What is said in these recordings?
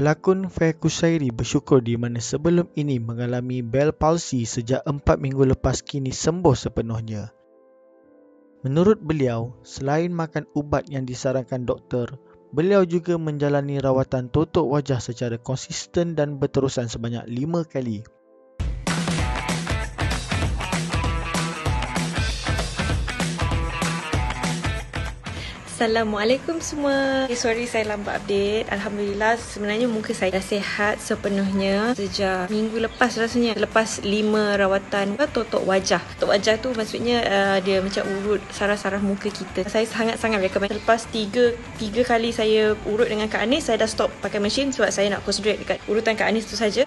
Pelakon Fair Kusairi bersyukur di mana sebelum ini mengalami Bell palsy sejak empat minggu lepas kini sembuh sepenuhnya. Menurut beliau, selain makan ubat yang disarankan doktor, beliau juga menjalani rawatan tutup wajah secara konsisten dan berterusan sebanyak lima kali. Assalamualaikum semua. Okay, sorry saya lambat update. Alhamdulillah sebenarnya muka saya dah sihat sepenuhnya sejak minggu lepas rasanya. Lepas lima rawatan totok wajah. Totok wajah tu maksudnya uh, dia macam urut saraf-saraf muka kita. Saya sangat-sangat recommend. Lepas tiga, tiga kali saya urut dengan Kak Anis, saya dah stop pakai mesin sebab saya nak concentrate dekat urutan Kak Anis tu saja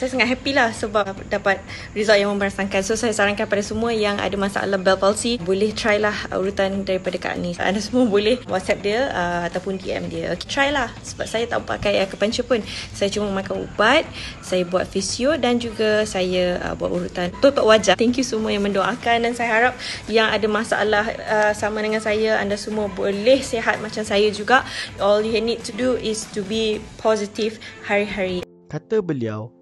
saya sangat happy lah sebab dapat result yang memerasakan. So saya sarankan pada semua yang ada masalah bell palsy boleh try lah urutan daripada Kak Anis. Anda semua boleh WhatsApp dia uh, ataupun DM dia. Okay, try lah sebab saya tak pakai acupuncture pun. Saya cuma makan ubat, saya buat fisio dan juga saya uh, buat urutan tutup wajah. Thank you semua yang mendoakan dan saya harap yang ada masalah uh, sama dengan saya anda semua boleh sihat macam saya juga. All you need to do is to be positive hari-hari. Kata beliau,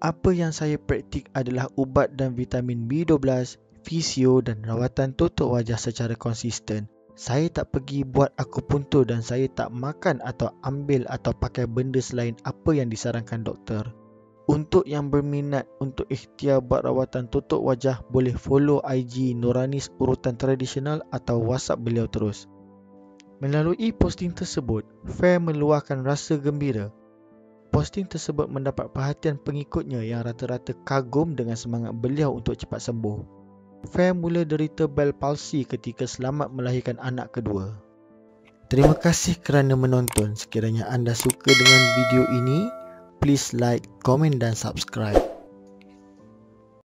apa yang saya praktik adalah ubat dan vitamin B12, fisio dan rawatan tutup wajah secara konsisten. Saya tak pergi buat akupuntur dan saya tak makan atau ambil atau pakai benda selain apa yang disarankan doktor. Untuk yang berminat untuk ikhtiar buat rawatan tutup wajah, boleh follow IG Nuranis Urutan Tradisional atau WhatsApp beliau terus. Melalui posting tersebut, Fair meluahkan rasa gembira Posting tersebut mendapat perhatian pengikutnya yang rata-rata kagum dengan semangat beliau untuk cepat sembuh. Fair mula derita Bell palsy ketika selamat melahirkan anak kedua. Terima kasih kerana menonton. Sekiranya anda suka dengan video ini, please like, komen dan subscribe.